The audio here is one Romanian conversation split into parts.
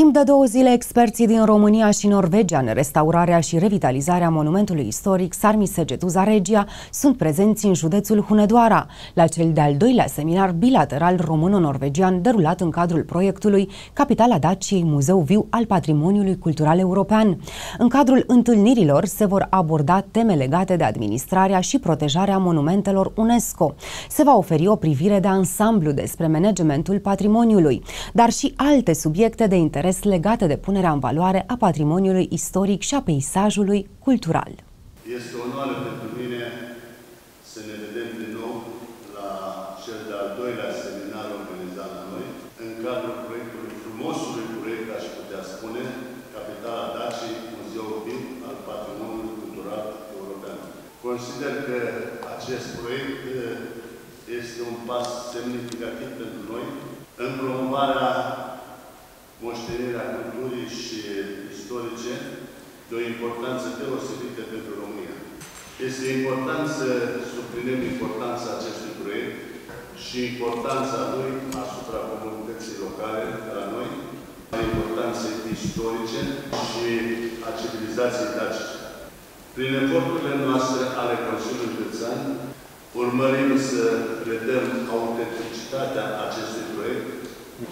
Timp de două zile, experții din România și Norvegia în restaurarea și revitalizarea monumentului istoric Sarmi Segetuza Regia sunt prezenți în județul Hunedoara, la cel de-al doilea seminar bilateral româno-norvegian derulat în cadrul proiectului Capitala Daciei Muzeu Viu al Patrimoniului Cultural European. În cadrul întâlnirilor se vor aborda teme legate de administrarea și protejarea monumentelor UNESCO. Se va oferi o privire de ansamblu despre managementul patrimoniului, dar și alte subiecte de interes interes legate de punerea în valoare a patrimoniului istoric și a peisajului cultural. Este o onoare pentru mine să ne vedem din nou la cel de-al doilea seminar organizat la noi, în cadrul proiectului frumosului proiect, aș putea spune, Capitala Daciei, Muzeul Viu al Patrimoniului Cultural European. Consider că acest proiect este un pas semnificativ pentru noi în promovarea istorice de o importanță deosebită pentru România. Este important să subliniem importanța acestui proiect și importanța lui asupra comunității locale de la noi, importanțe istorice și a civilizației dacice. Prin eforturile noastre ale Consiliului Județean, urmărim să redăm autenticitatea acestui proiect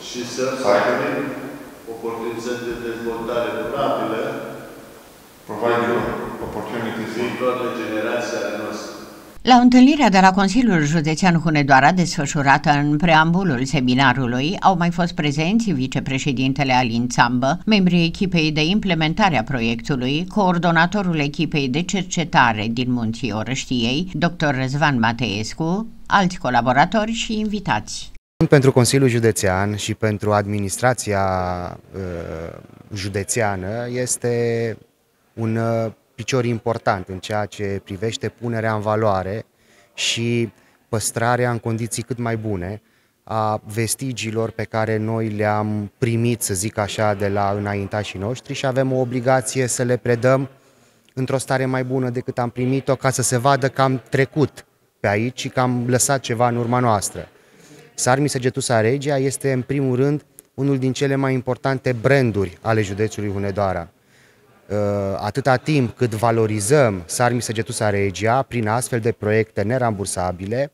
și să oferim oportunități de dezvoltare opportunities viitoare generații ale noastre. La întâlnirea de la Consiliul Județean Hunedoara, desfășurată în preambulul seminarului, au mai fost prezenți vicepreședintele Alin Țambă, membrii echipei de implementare a proiectului, coordonatorul echipei de cercetare din Munții Orăștiei, dr. Răzvan Mateescu, alți colaboratori și invitați. Pentru Consiliul Județean și pentru administrația uh, județeană este un uh, picior important în ceea ce privește punerea în valoare și păstrarea în condiții cât mai bune a vestigiilor pe care noi le-am primit, să zic așa, de la înaintașii noștri și avem o obligație să le predăm într-o stare mai bună decât am primit-o ca să se vadă că am trecut pe aici și că am lăsat ceva în urma noastră. Sarmi Săgetusa Regia este în primul rând unul din cele mai importante branduri ale județului Hunedoara. Uh, atâta timp cât valorizăm Sarmi Săgetusa Regia prin astfel de proiecte nerambursabile,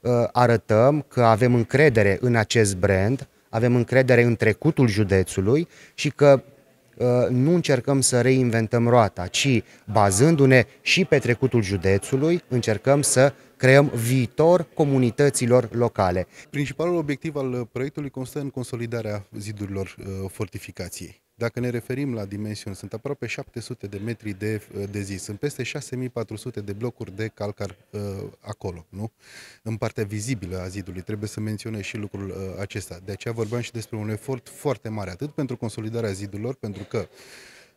uh, arătăm că avem încredere în acest brand, avem încredere în trecutul județului și că uh, nu încercăm să reinventăm roata, ci bazându-ne și pe trecutul județului, încercăm să creăm viitor comunităților locale. Principalul obiectiv al proiectului constă în consolidarea zidurilor uh, fortificației. Dacă ne referim la dimensiuni, sunt aproape 700 de metri de, uh, de zi, sunt peste 6400 de blocuri de calcar uh, acolo, nu? În partea vizibilă a zidului, trebuie să menționez și lucrul uh, acesta. De aceea vorbeam și despre un efort foarte mare, atât pentru consolidarea zidurilor, pentru că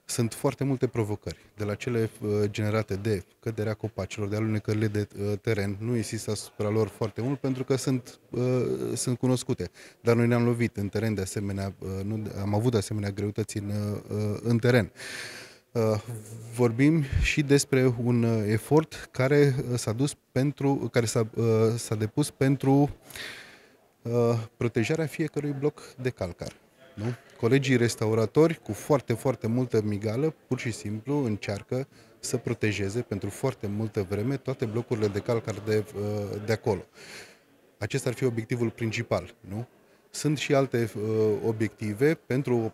sunt foarte multe provocări, de la cele uh, generate de căderea copacilor, de alunecările de uh, teren. Nu insist asupra lor foarte mult pentru că sunt, uh, sunt cunoscute. Dar noi ne-am lovit în teren de asemenea, nu, am avut de asemenea greutăți în, în teren. Vorbim și despre un efort care s-a dus pentru, care s-a, s-a depus pentru protejarea fiecărui bloc de calcar. Nu? Colegii restauratori, cu foarte, foarte multă migală, pur și simplu încearcă să protejeze pentru foarte multă vreme toate blocurile de calcar de, uh, de acolo. Acesta ar fi obiectivul principal. Nu? Sunt și alte uh, obiective pentru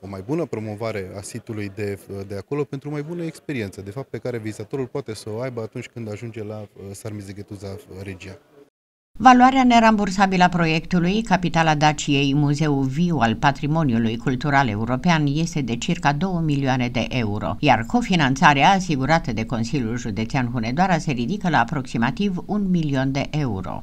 o mai bună promovare a sitului de, uh, de acolo, pentru o mai bună experiență, de fapt, pe care vizitatorul poate să o aibă atunci când ajunge la Sarmizeghetuza Regia. Valoarea nerambursabilă a proiectului, capitala Daciei, Muzeul Viu al Patrimoniului Cultural European, este de circa 2 milioane de euro, iar cofinanțarea asigurată de Consiliul Județean Hunedoara se ridică la aproximativ un milion de euro.